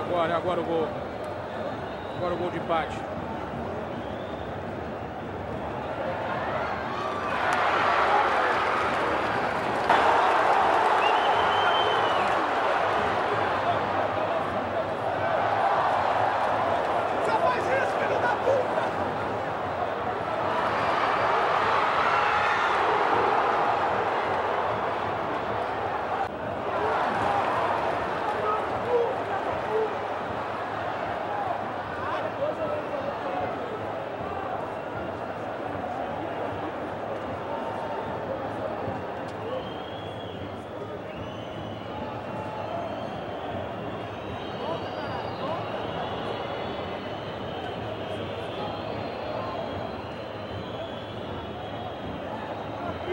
agora, é agora o gol. Agora o gol de empate.